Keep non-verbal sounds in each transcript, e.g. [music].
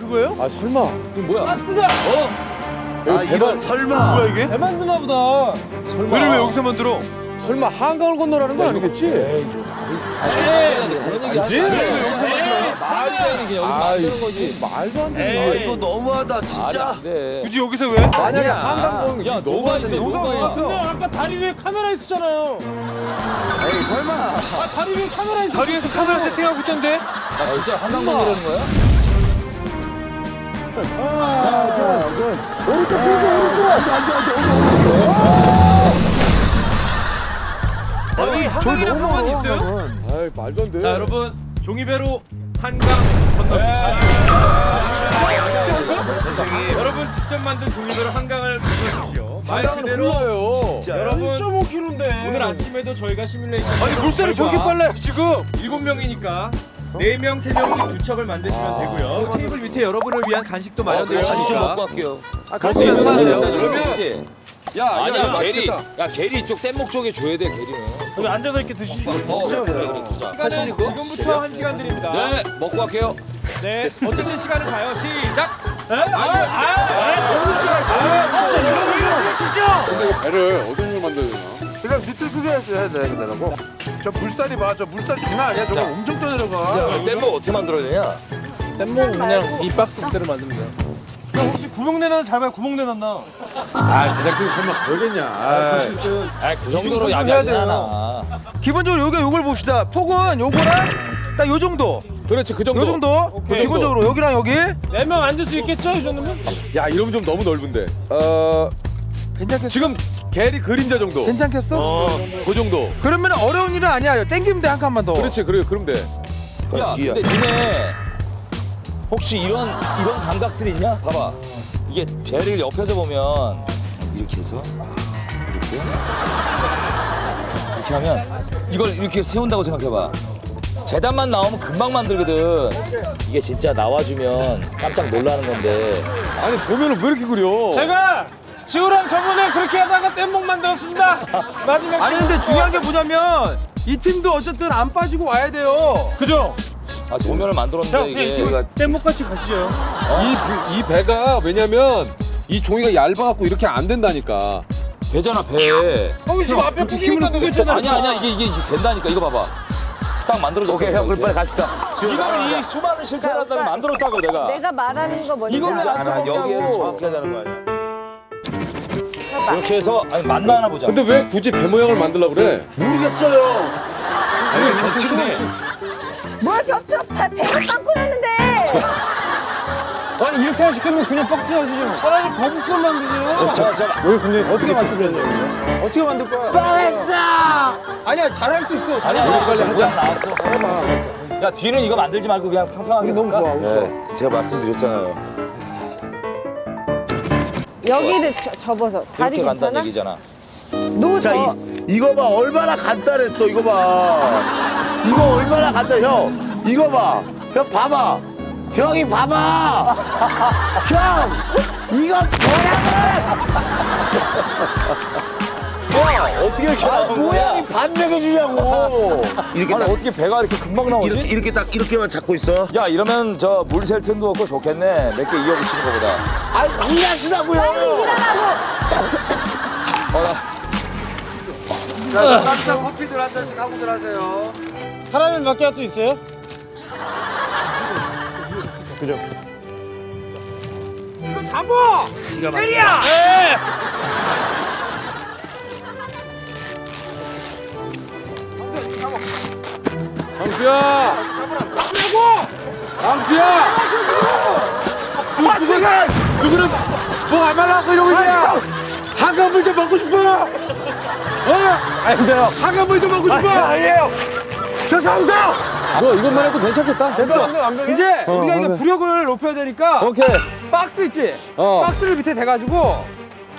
그거예요? 아 설마 이거 뭐야? 가스다! 아 이건 설마 뭐야 이게? 배 만드나 보다. 설마 왜 여기서 만들어? 설마 한강을 건너라는 건 아니겠지? 그런 얘기 하지 마. 말도 안 되는 게 여기서 아, 만드는 거지. 말도 안아 되는 이거 너무하다 진짜. 굳이 여기서 왜? 만약에 한강 건너 야, 너가 있어, 너가 근데 있어. 아까 다리 위에 카메라 있었잖아요. 에이 설마 아 다리 위에 카메라 있었 다리에서 카메라 세팅하고 있던데? 나 진짜 한강 건너라는 거야? 아니 한강이랑 상관이 있어요? 아이 말도 안 돼 자 여러분 종이배로 한강 건너보시죠. 여러분 직접 만든 종이배로 한강을 건너십시오. 말 그대로 흘러요 여러분 1.5km인데. 오늘 아침에도 저희가 시뮬레이션 아니 물살이 저렇게 빨라요 지금. 일곱 명이니까 네 명, 세 명씩 두 척을 만드시면 되고요. 테이블 밑에 여러분을 위한 간식도 마련되어 간식 좀 먹고 있으니까 갈게요 같이 연습하세요. 그러면 야 아니야 야, 게리. 야 게리 이쪽 뗏목 쪽에 줘야 돼 게리는. 여기 앉아서 이렇게 드시죠. 어 그래 그래. 시간은 지금부터 한 시간 드립니다. 네 먹고 갈게요. 네, 어쨌든 시간은 가요. 시작. 근데 이 배를 어떤 걸 만들어야 되나? 그냥 밑에 그게 해야 되더라고. 저 물살이 봐. 저 물살 장난 아니야. 저거 엄청 떠내려가. 뗏목 어떻게 만들어야 되냐? 뗏목 그냥 이 박스 그대로 만들면 돼요. 혹시 구멍 내놨나 잘 봐요. 구멍 내놨나? 아 제작진 설마 그러겠냐 아, 아 그 정도로 이 약이 정도 해야 아니잖아. 기본적으로 여기 요걸 봅시다. 폭은 요거랑 딱 요 정도. 그렇지 그 정도 요 정도. 오케이. 기본적으로 여기랑 여기. 네 명 앉을 수 있겠죠 이 정도면? 야 이러면 좀 너무 넓은데 어 괜찮겠어? 지금 게리 그림자 정도 괜찮겠어? 그 정도 그러면 어려운 일은 아니야. 땡기면 돼 한 칸만 더. 그렇지 그래 그럼 돼 야 뒤야. 근데 니네 혹시 이런 이런 감각들이 있냐? 봐봐. 이게 배를 옆에서 보면 이렇게 해서 이렇게 이렇게 하면 이걸 이렇게 세운다고 생각해봐. 재단만 나오면 금방 만들거든. 이게 진짜 나와주면 깜짝 놀라는 건데. 아니 보면은 왜 이렇게 그려 제가 지우랑 저번에 그렇게 하다가 뗏목 만들었습니다. 마지막 아니 근데 중요한 게 뭐냐면 이 팀도 어쨌든 안 빠지고 와야 돼요. 그죠? 아 도면을 만들었는데 형 이게 이제 뗏목 같이 가시죠. 이, 배- 이 배가 왜냐면 이 종이가 얇아갖고 이렇게 안 된다니까 배잖아 배. 형이 지금 앞에 포기니까 누구잖아. 아니야 아니야 이게 이게 된다니까 이거 봐봐. 딱 만들어줬다. 오케이 형 그럼 빨리 갑시다 이거는 이 수많은 실패를 한 다음에 만들었다고 내가. 내가 말하는 거 뭔지 이걸? 왜안 아, 여기에서 써먹냐고. 정확히 하자는 거 아니야 이렇게 해서 아니 만나 하나 보자. 근데 왜 굳이 배 모양을 만들려고 그래 모르겠어요 아니 겹치네. 뭐야 겹쳐 배- 배를 빵꾸 났는데 아니 이렇게 하시면 그냥 박스 하시죠. 차라리 거북선 만드세요. 자, 자, 여기 근데 어떻게 맞추려냐? 어떻게 만들 거야? 아니야 잘할 수 있어. 잘 아니야, 빨리 하자. 나왔어. 나왔어, 나왔어. 야 뒤는 이거 만들지 말고 그냥 평평하게. 너무 좋아. 네 제가 말씀드렸잖아요 여기를 저- 접어서 다리 이렇게 간다는 괜찮아? 얘기잖아. 자 노저 이, 이거 봐. 얼마나 간단했어 이거 봐. 이거 얼마나 간단 형. 이거 봐 형 봐봐. 형이 봐봐. [laughs] 형 이거 뭐야 야 어떻게 이렇게 아, 나오는 모양이 거야? 반백해주냐고 [laughs] 이렇게 아니 딱 어떻게 배가 이렇게 금방 나오지? 이렇게 이렇게 딱 이렇게만 잡고 있어 야 이러면 저 물 셀 틈도 없고 좋겠네. 몇 개 이어 붙이는 거보다. 아 일하시라고요 따뜻한 커피들 한 잔씩 하고들 하세요. 사람이 몇 개가 또 있어요? 이거 잡어. 때리야. 강수야 강수야 누구는 누구는 뭐안 말라고 이러고 있냐 한강물 좀 먹고 싶어 어? 아니 근데요 한강물 좀 먹고 싶어 아니에요 저 강수 뭐 이것만 해도 괜찮겠다 됐어 이제 어, 우리가 이거 오케이. 부력을 높여야 되니까 오케이 박스 있지? 어. 박스를 밑에 대가지고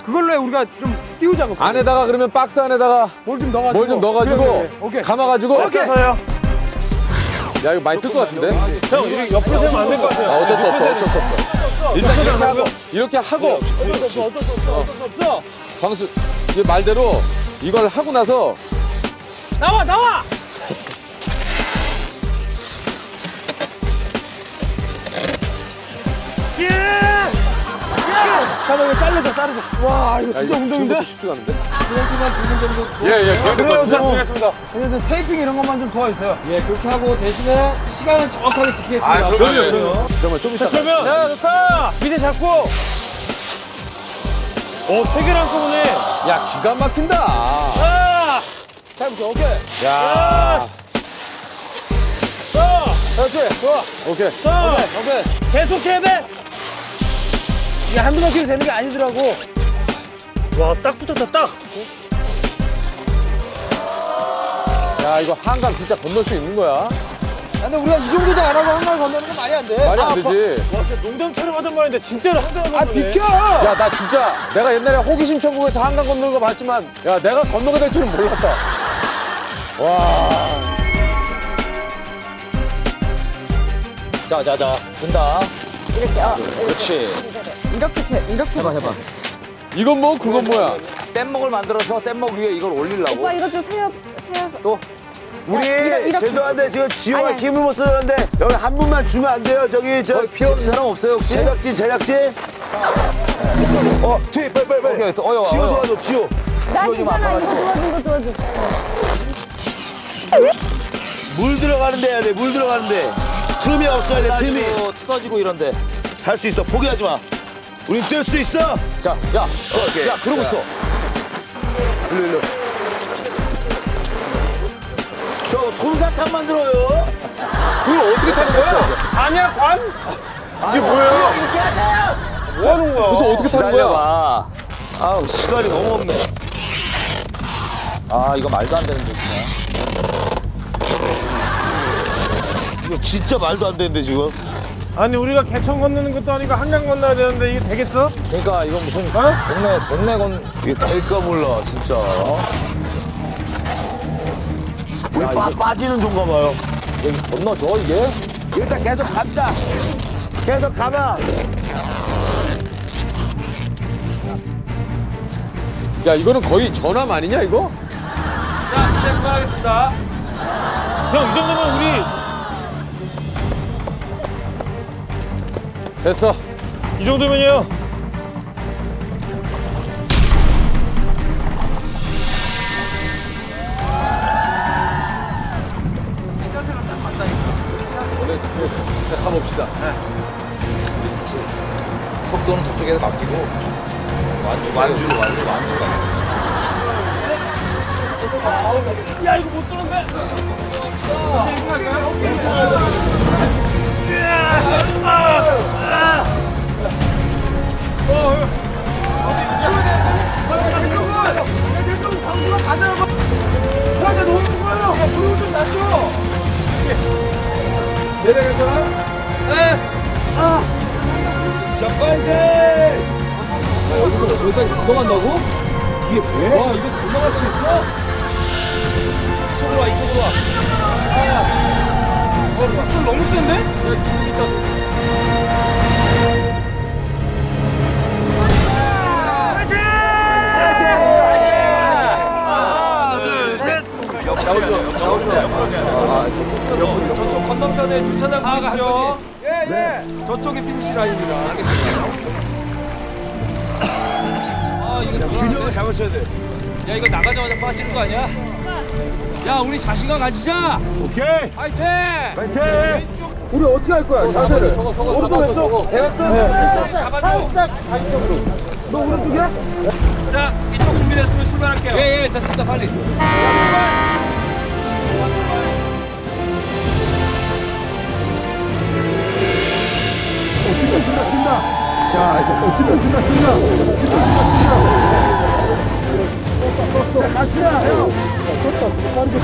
그걸로 해 우리가 좀 띄우자고. 안에다가 그러면 박스 안에다가 뭘 좀 넣어가지고. 뭘 좀 넣어가지고 그래, 그래. 오케이. 감아가지고 오케이. 야 이거 많이 뜰 것 같은데 형 이렇게 옆으로 세면 안 될 것 같아요. 아, 어쩔 수 없어 어쩔 수 없어 일단 이렇게 하고 이렇게 하고 없어. 광수 이 말대로 이걸 하고 나서 나와 나와. 잠깐만 이거 잘라줘 자르자 와 이거 진짜 운동인데? 쉽지가 않은데? 시간만 두분 정도 예, 예. 그래요 저 하겠습니다. 이제 테이핑 이런 것만 좀 도와주세요 예 그렇게 하고 대신에 시간은 정확하게 지키겠습니다. 아, 그럼요, 그럼요. 잠깐만, 좀 이따. 그러면 자 좋다 밑에 잡고 오 세개를 한꺼번에 야, 기가 막힌다. 아 잡으세요 오케이 야. 자 그렇지 좋아 오케이. 자 오케이 계속 해야 돼 이게 한두 바퀴로 되는 게 아니더라고 와 딱 붙었다 딱 야, 이거 한강 진짜 건널 수 있는 거야? 근데 우리가 이 정도도 안 하고 한강 건너는 건 말이 안 돼 말이 안 되지. 와 진짜 농담처럼 하던 말인데 진짜로 한강 건너네 아 비켜 야, 나 진짜 내가 옛날에 호기심 천국에서 한강 건너는 거 봤지만 야, 내가 건너게 될 줄은 몰랐다. 와. 자 자자 된다. 이렇게 어, 그렇지. 이렇게 돼, 이렇게 해봐 해봐. 이건 뭐 그건 뭐야? 뗏목을 만들어서 뗏목 위에 이걸 올리려고. 오빠 이거 좀 세워 세워서. 또? 우리 이렇게. 죄송한데 지금 지호가 아니, 아니. 힘을 못 쓰는데 여기 한 분만 주면 안 돼요 저기 저 없는 사람 없어요 혹시? 제작진 제작진 어 뒤에 빨리 빨리 빨리 오케이, 또 어여, 지호. 도와줘 지호 나좀 괜찮아. 이거 도와줘 이거 도와줘. 물 들어가는데 해야 돼 물 들어가는데 틈이 없어야 돼 틈이 또 뜯어지고 이런데. 할 수 있어 포기하지 마 우린 뛸 수 있어 자, 야, 오케이. 야, 그러고 있어. 일로 일로 저 솜사탕 만들어요 그걸 어떻게 타는 거야? 아니야 관 이게 뭐예요 뭐 하는 거야 그래서 어떻게 타는 거야? 기다려봐. 아우 시간이 너무 없네 아, 이거 말도 안 되는 거구나. 이거 진짜 말도 안 되는데 지금 아니 우리가 개천 건너는 것도 아니고 한강 건너야 되는데 이게 되겠어? 그러니까 이건 무슨 어? 동네 동네 건 이게 될까 몰라 진짜 우리 빠, 빠지는 종가 봐요 여기 건너줘 이게? 일단 계속 감자 계속 감아 야, 이거는 거의 전함 아니냐 이거? 자 이제 그만하겠습니다. 형 이 정도면 우리 됐어. 이 정도면요 원래 그, 가봅시다. 속도는 저쪽에서 맡기고 완주 완주로 완주 완주. 이게 돼? 와 이거 건너갈 수 있어? 이쪽으로 와 이쪽으로 와. 아, 술 너무 센데? 야, 좀 이따 저쪽 건너편에 주차장 보이시죠? 예, 예. 저쪽이 finish line입니다. 알겠습니다. 아, 이거 균형을 잡아줘야 돼 야, 이거 나가자마자 빠지는 거 아니야? 야, 우리 자신감 가지자. 오케이 파이팅! 파이팅 우리 어떻게 할 거야 자세를 오른쪽 왼쪽. 대각선 잡아줘. 너 오른쪽이야? 자, 이쪽 준비됐으면 출발할게요. 예, 예, 됐습니다. 빨리. 자 이제 어 뛴다 뛴다 뛴다 뛴다 뛴다 자 같이 형자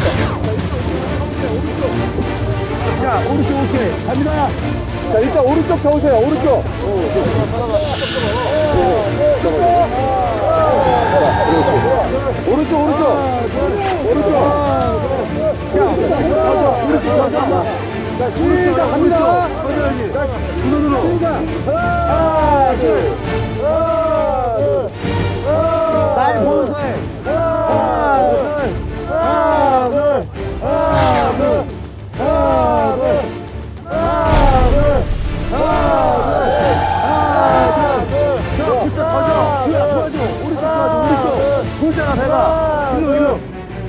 오른쪽 오케이 갑니다 자 일단 오른쪽 저으세요 오른쪽 오른쪽 오른쪽 오른쪽 자 오른쪽 오른쪽 자 시작 갑니다 자 눈으로 시작 하나 둘 하나 둘날 보면서 해 하나 둘 하나 둘 하나 둘 하나 둘 하나 둘 하나 둘 하나 둘 가자 주야 도와줘 우리 쪽 도와줘 우리 쪽 돌잖아 배가 일로 일로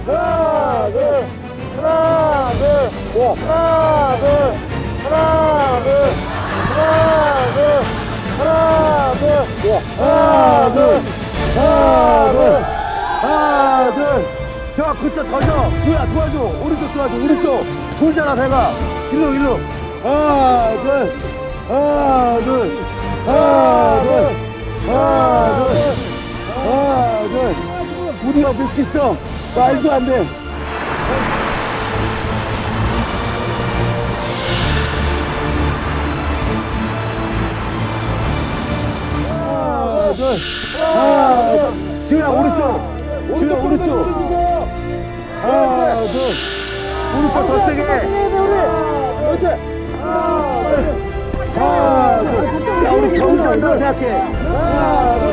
하나 둘 하나 둘 하나 둘 하나 둘 하나 둘 하나 둘 하나 둘 하나 둘 하나 둘 형, 그쪽 더 줘. 주야, 도와줘. 오른쪽 도와줘. 오른쪽. 돌잖아, 배가. 일로, 일로. 하나, 둘, 하나, 둘, 하나, 둘, 하나, 둘, 하나, 둘. 우리가 될 수 있어. 말도 안 돼. 하나, 둘, 하나, 둘. 지우야, 오른쪽. 지우야, 오른쪽. 하나, 둘. 오른쪽 더 세게. 그렇지. 하나, 둘. 하나, 둘. 야, 우리 경주 한다고 생각해. 하나, 둘.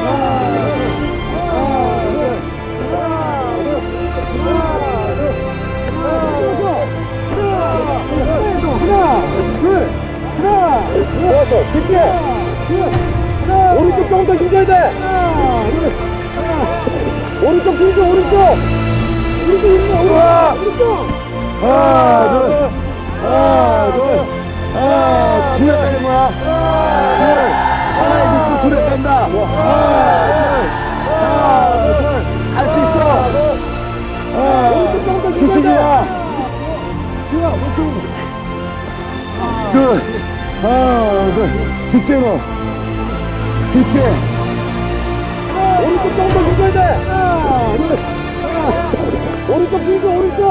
하나, 둘. 오른쪽 조금 더 힘줘야 돼. 오른쪽 힘줘, 오른쪽. 오른쪽 힘줘, 오른쪽. 하나, 둘, 하나, 둘, 하나, 둘에 빼는 거야. 둘, 하나, 또 둘에 뺀다. 하나, 둘, 하나, 둘, 할수 있어. 하나, 지치지 마. 둘, 하나, 둘, 넣 어. 깊게. 오른쪽 더 힘줘야 돼. 오른쪽 힘줘, 오른쪽.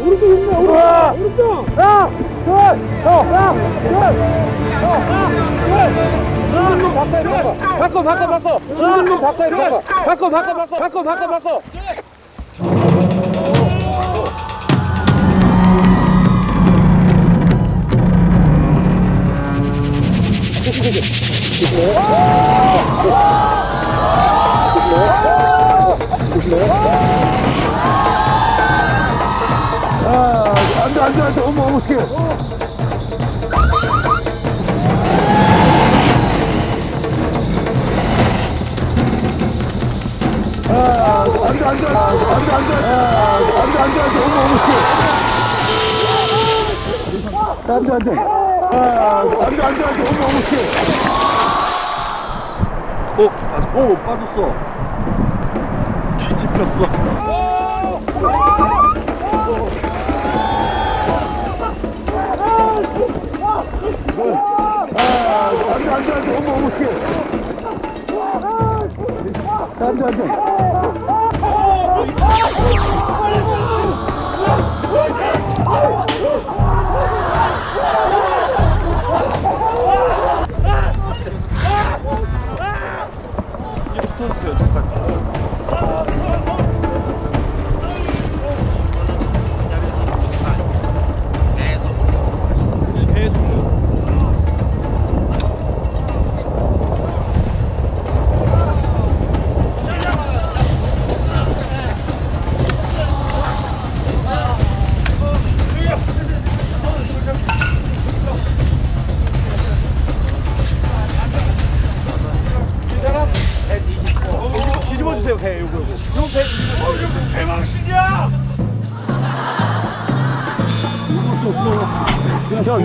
오른쪽 힘내, 오른쪽. 오른쪽. 하나, 둘, 어, 하나, 둘, 어, 하나, 둘. 눈좀 바꿔, 바꿔, 바꿔, 바꿔. 눈좀 바꿔, 바꿔, 바꿔, 바꿔, 바꿔, 바꿔, 바꿔, 바꿔. 안 돼, 안 돼, 안 돼. 어머, 어머, 어떡해. 아, 안 돼, 안 돼, 안 돼, 안 돼, 안 돼, 안 돼, 안 돼, 안 돼, 어머, 어머, 어떡해. 안 돼, 안 돼. 아, 안 돼, 안 돼, 안 돼, 어머, 어머. 오, 빠졌어. 뒤집혔어. 안 돼, 안 돼, 안 돼. 어머, 어머, 어떡해. 안 돼, 안 돼.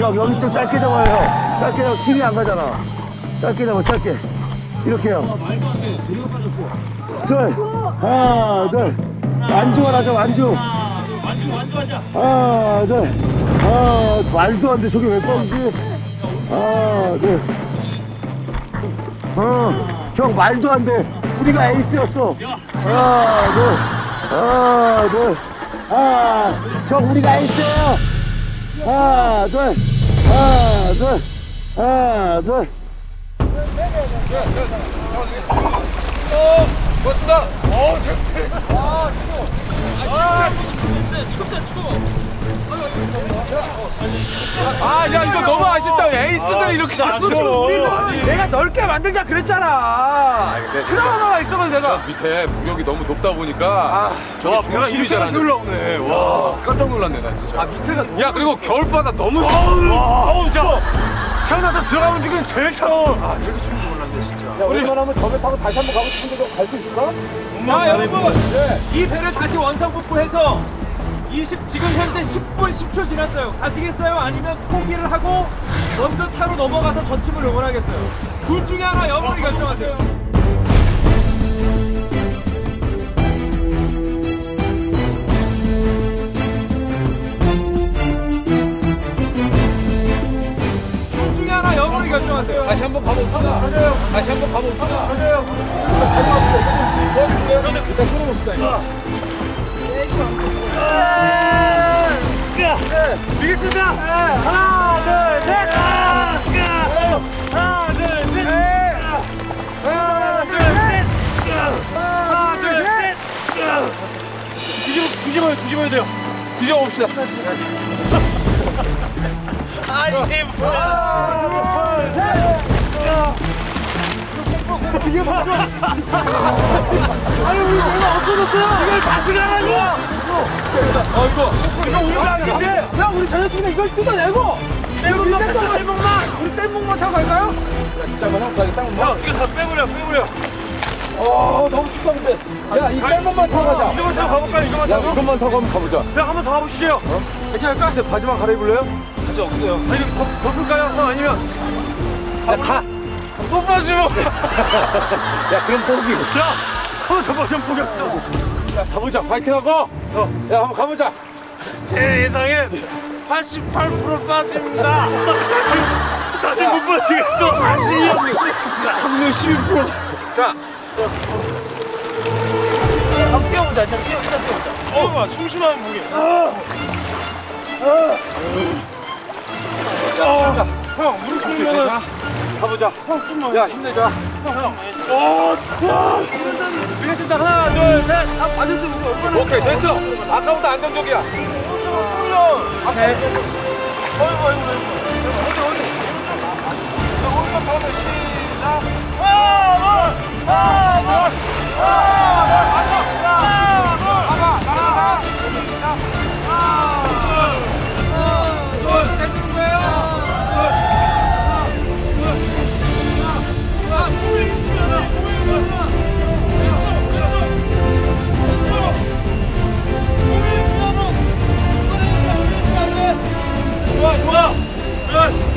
형, 형, 여기 좀 짧게 잡아요, 형. 짧게 잡아. 힘이 안 가잖아. 짧게 잡아, 짧게. 이렇게 요 둘, 하나, 둘. 안주만 하자, 안주. 하나, 둘. 아, 말도 안 돼. 저게 왜 빠지지? 하나, 둘. 어, 형, 말도 안 돼. 우리가 에이스였어. 하나, 둘. 하나, 둘. 아, 형, 우리가 에이스예요. 하나, 둘, 하나 둘 하나 둘 고맙습니다. 어, 아, 최고. 야, 이거 너무 아쉽다. 에이스들이 이렇게 아쉬워. 내가 넓게 만들자 그랬잖아. 트라우마가 있어가지고 내가. 밑에 부격이 너무 높다 보니까 저기 중심이 잘안 돼. 올라오네. 와. 깜짝 놀랐네, 나 진짜. 아 밑에가. 야, 그리고 겨울바다 너무 어우 저. 태어나서 들어가면 지금 제일 차워. 아 이렇게 추운 줄 몰랐네 진짜. 웬만하면 저배 타고 다시 한번 가고 싶은데도 갈 수 있을까? 자 여러분 이 배를 다시 원상복구해서 20 지금 현재 10분 10초 지났어요. 가시겠어요? 아니면 포기를 하고 먼저 차로 넘어가서 저 팀을 응원하겠어요? 둘 중에 하나 여러분이 결정하세요. 여러분이 결정하세요. 다시 한번 가봅시다. 다시 한번 가봅시다. 미겠습니다. 하나, 둘, 셋. 아, 하나, 둘, 셋. 하나, 둘, 셋. 하나, 둘, 셋. 뒤집어, 뒤집어요, 뒤집어야 돼요. 뒤져봅시다. 아, 이게 뭐야. 둘, 셋. 이게 뭐야? 아니, 우리 뭐가 없어졌어요? 이걸 다시 가라고! 어, 이거. 이거 우리 아닌데? 야, 우리 저녁팀에 이걸 뜯어내고! 떼목만, 떼목만! 우리 떼목만 타고 갈까요? 야, 진짜 해볼까? 이거 딱 야, 이거 다 빼버려, 빼버려. 어, 너무 춥다는데. 야, 이 짤만만 타고 가자. 이거만 타고 가볼까요? 이거만 야, 타고? 이것만 타고 한번 가보자. 야, 한번 더 가보시죠. 괜찮을까? 근데 바지만 갈아입을래요? 바지 없어요. 아니, 덮, 덮을까요? 형, 아니면? 야, 가. 못 봐주고! [laughs] 야, 그럼 포기. 야, 한번 더 봐, 좀 포기합시다. 야, 가보자. 파이팅하고. 어. 야, 한번 가보자. 제 예상엔 88% 빠집니다. 다시 못 빠지겠어. 자신이 없습니다. 확률 12%. 자. 한번 뛰어보자. 일단 뛰어, 일단 뛰어보자. 어, 충심한 무게. 자, 형, 무릎 꿇으면 괜찮아? 가보자. 야, 힘내자. 어, 좋아. 되겠습니다. 하나, 둘, 셋. 아, 맞았어. 우리 얼마나 오케이, 됐어. 아까보다 안정적이야. 오케이. 어이구, 어이구, 어이구. 어디, 어디? 자, 오른쪽 가운데 시작. 하나, 둘, 하나, 둘, 하나, 둘. 좋아, 좋아. 끝. 하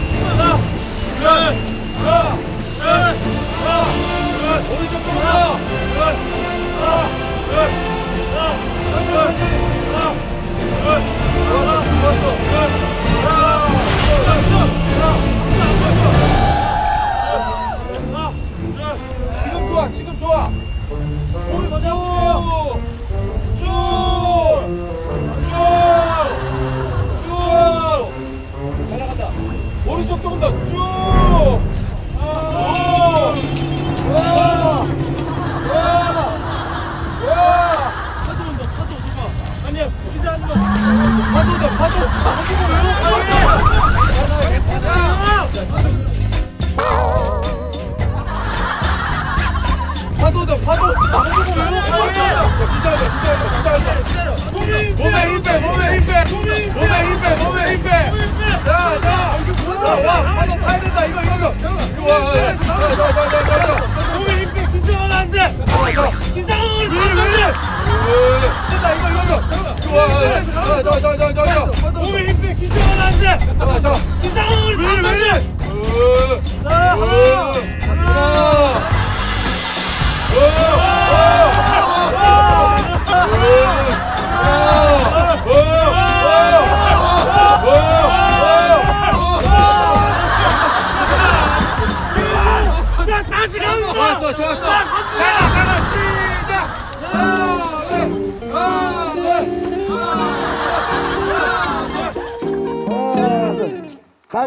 자. 몸에 힘 빼. 긴장하면 안 돼. 자, 자. 긴장하면 안 돼. 으, 자, 으, 하나.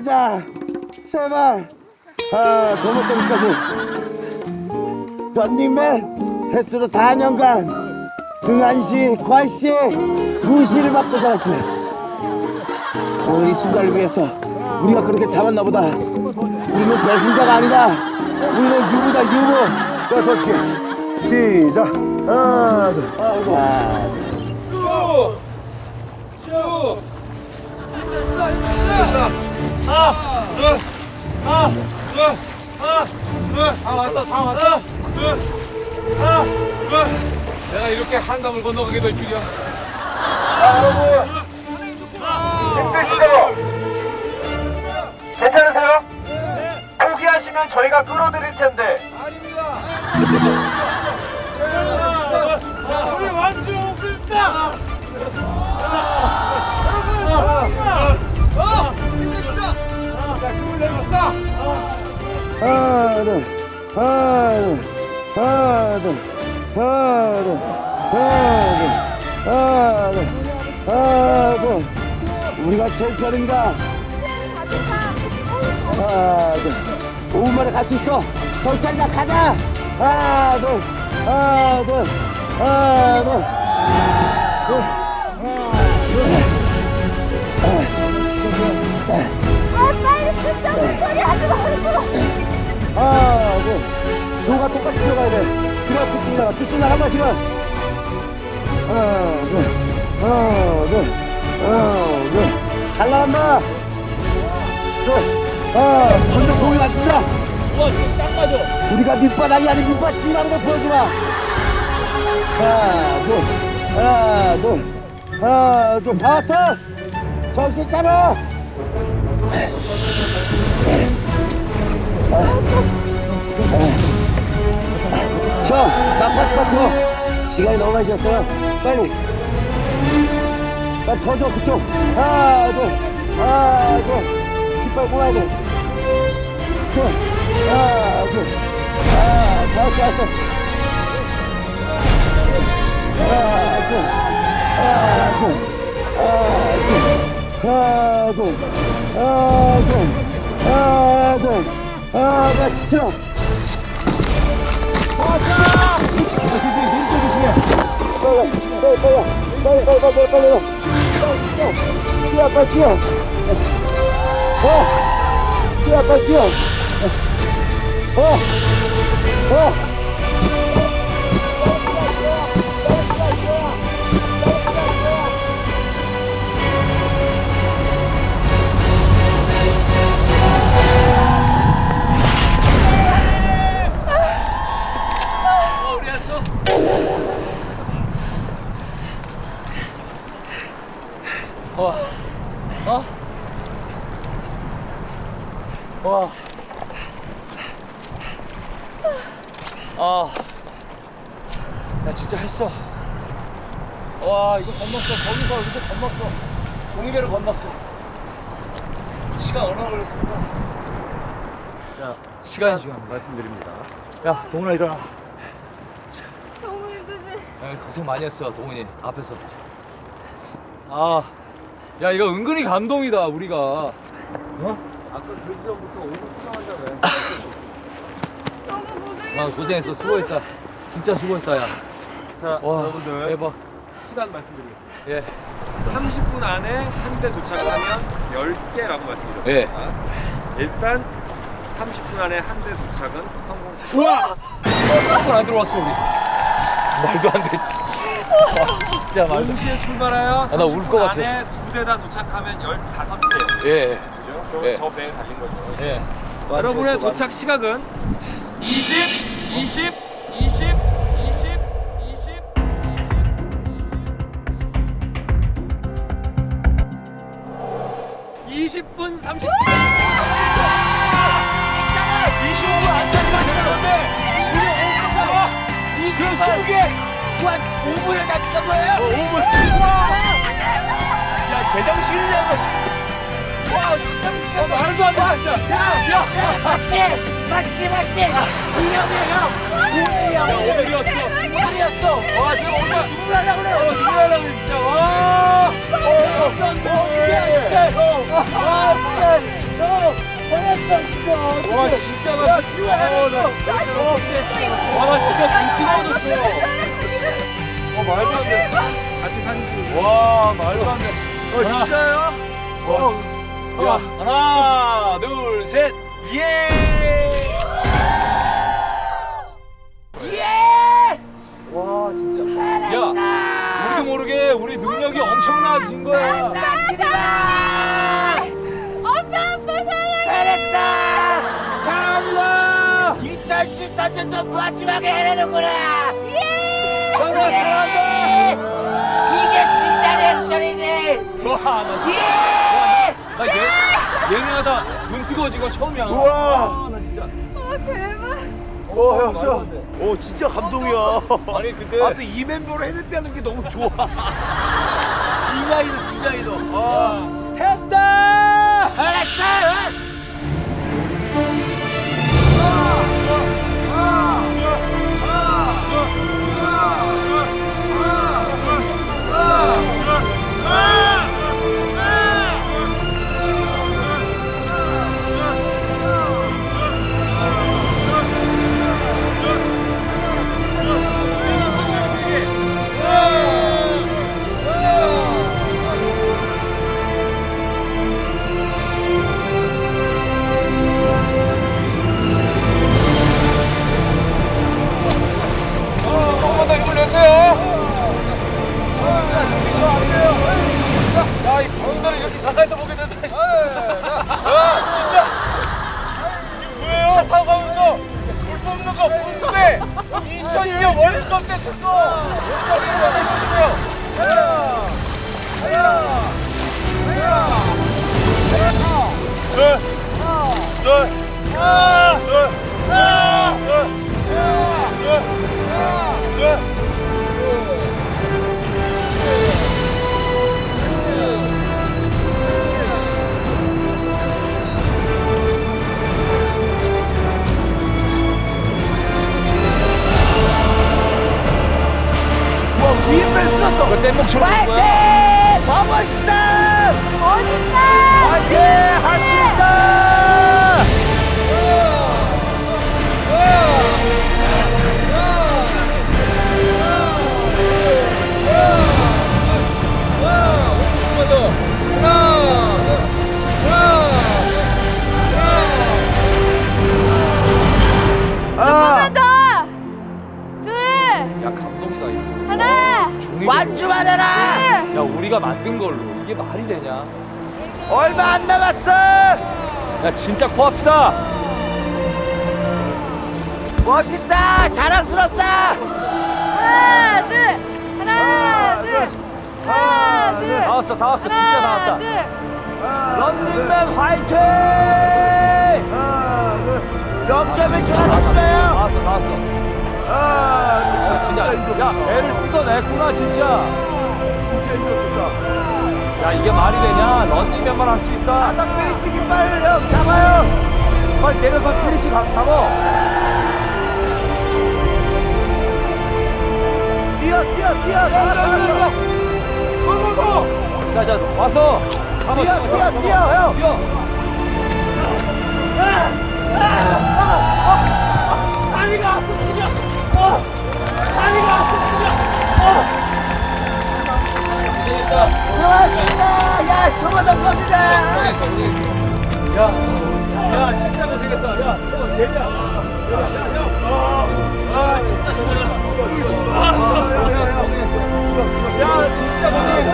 가자. 제발. 아 저녁 때까지. 런닝맨 횟수로 4년간. 등한시 과시 무시를 받고 살았지. 오늘 이 순간을 위해서 우리가 그렇게 잡았나 보다. 우리는 배신자가 아니다. 우리는 유부다 유부. 자 더스게. 시작. 하나 둘. 하나 둘 다 왔어, 다 왔어. 내가 이렇게 한강을 건너가게 될 줄이야. 힘드시죠? 괜찮으세요? 포기하시면 저희가 끌어드릴 텐데. 우리 완주 긁다. 하 둘, 하나, 둘, 하나, 둘, 하나, 둘, 하나, 둘. 우리가 제일 편입니다. 하나, 둘. 5분 만에 갈 수 있어. 정찰자 가자. 하나, 둘. 둘, 아 빨리 끝장을 소리 하지 말고 둘. 조가 똑같이 들어가야 돼. 그냥 쭉쭉 나가, 쭉쭉 나간 마시면. 하나, 둘, 하나, 둘, 하나, 둘. 잘 나간다. 둘, 아, 점점 공이 맞춘다. 와 지금 딱 맞아. 우리가 밑바닥이 아닌 밑받침이라는 걸 보여주마. 하나, 둘, 하나, 둘, 하나, 둘. 다 왔어? 정신 차려. 파트 시간이 너무 많이 지났어요. 빨리. 빨리 터져, 그쪽. 하나, 둘, 하나, 둘. 깃발 뽑아야 돼. 둘, 하나, 둘. 아, 다 왔어, 왔어. 하나, 둘. 하나, 둘. 하나, 둘. 하나, 둘. 하나, 둘. 하나, 둘. 하나, 둘. 들어. 빨리, 빨리, 빨리, 빨리, 빨리, 빨리, 빨리, 빨리. 뛰어, 빨리 뛰어. 어, 뛰 어, 빨리 뛰어. 어, 어. 시간 시간 말씀드립니다. 야, 동훈아 일어나. 너무 힘드지 야, 고생 많이 했어, 동훈이 앞에서. 아, 야 이거 은근히 감동이다 우리가. 어? 아까 그 지점부터 5분 촬영한다며. 너무 고생했어 아 고생했어, 수고했다. 진짜 수고했다, 야. 자, 와, 여러분들 대박. 시간 말씀드리겠습니다. 예. 30분 안에 한 대 도착하면 10개라고 말씀드렸습니다. 예. 일단 30분 안에 한 대 도착은 성공. 우와! 한번안 들어왔어 우리. 말도 안 돼. 와, 진짜 말도. 동시에 출발하여 나울 30분 것 같아. 안에 두 대 다 도착하면 15대. 예, 그죠? 그럼 예. 저 배에 달린 거죠. 예. 여러분의 도착 시각은 20, 20, 20, 20, 20, 20, 20, 20분 30분. 진짜 5분을 다 찍은 거예요? 5분. 야, 제정신이냐고. 와, 진짜 미치겠어. 말도 안 돼, 진짜. 야, 야, 맞지? 맞지 맞지? 이형이야 형 오늘이야 야, 오늘이었어. 오늘이었어. 와, 진짜 오늘 누구 하려고 그래? 어, 누구 하려고 그래, 진짜. 와. 어, 어, 어, 어, 진짜. 어, 와, 진짜. 어, 화났어, 진짜. 와, 진짜 나. 야, 지우야, 어, 나. 어, 와, 나 진짜 눈 뜨거워졌어. 어, 말도 안 돼. 같이 사진 찍어. 와, 말도 안 돼. 어, 진짜요? 어. 야, 하나, 둘, 셋. 예! 예! 와, 진짜. 야, 우리도 모르게 우리 능력이 엄청나진 거야. 엄마 아빠 사랑해 사랑합니다. 2014년도 마지막에 해내는구나 예 형아 사랑한다. 이게 진짜 액션이지. 와, 나 진짜. 와, 나, 나 예, 예능하다 눈 뜨거워지고 처음이야. 우와. 아, 나 진짜. 오, 형, 형. 오, 진짜 감동이야. 아니, 근데. 아, 또이 멤버로 해냈다는 게 너무 좋아. [laughs] 디자이너, 디자이너. 아. 했다! 조금만 물 뽑는 거 분수대 2002년 월드컵 때 저거. 여기까지 한번 해주세요. 하나, 둘, 둘, 하나, 둘, 하나, 둘, 둘, 위에 쓸었어. 그 뗏목처럼 된 거야? 파이팅! 더 멋있다. 멋있다. 파이팅! 하신다! 진짜 코앞이다 멋있다. 자랑스럽다. 하나, 둘, 하나, 둘, 하나, 둘. 다 왔어 다 왔어 진짜 다 왔다 둘. 런닝맨 화이팅 영점을 다 주나주나요? 왔어 다 왔어 아, 진짜 야 배를 뜯어냈구나 진짜 진짜 힘들었다. 야 이게 말이 되냐? 런닝맨만 할 수 있다. 개씩 깃발을 형 잡아요. 빨리 내려서 finish 가- 잡아. 뛰어 뛰어 뛰어. 뛰어 go go go 자자 와서. 잡아 뛰어, 뛰어, 잡아. 뛰어, 형. 뛰어. 들 어왔습니다. 야. 고생했어 고생했어 야, 야 진짜 고생했다 야 이거 되냐 아 진짜 고생했다 고생했어 고생했어 야 진짜 고생했다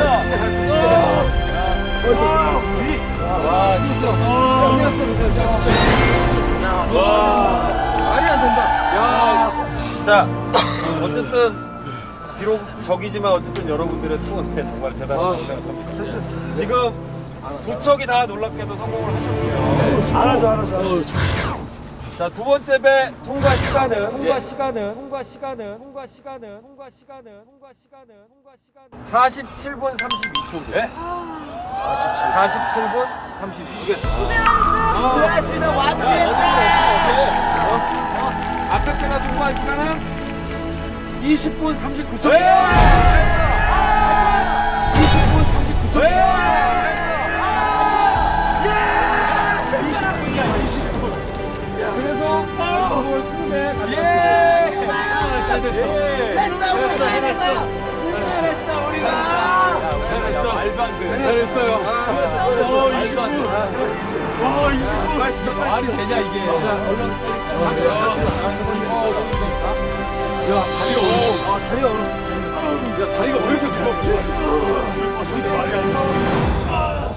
와 진짜 고생했어 고생했어 진짜 와 말이 안 된다 야 자, 어쨌든 비록 적이지만 어쨌든 여러분들의 투혼에 정말 대단하다고 생각합니다. 지금 두 척이 다 놀랍게도 성공을 하셨고요. 알았어, 알았어. 자, 두 번째 배 통과 시간은 통과 시간은 통과 시간은 통과 시간은 통과 시간은 통과 시간은 통과 시간은 47분 32초. 네? 47, 47 분 32초. 수고하셨습니다. 완주했다. 앞에 배가 통과한 시간은 20분 39초. 20분 39초. 그래서 뭘 수네 예. 잘 됐어. 됐어 우리가 거야. 우리가 했다 우리가. 잘했어. 말도 안 돼. 잘했어요. 어, 29. 와, 29. 말이 되냐 이게. 얼른 야 다리가 어려. 아 다리가 어려. 야 다리가 왜 이렇게 무겁지? 말이 안 나.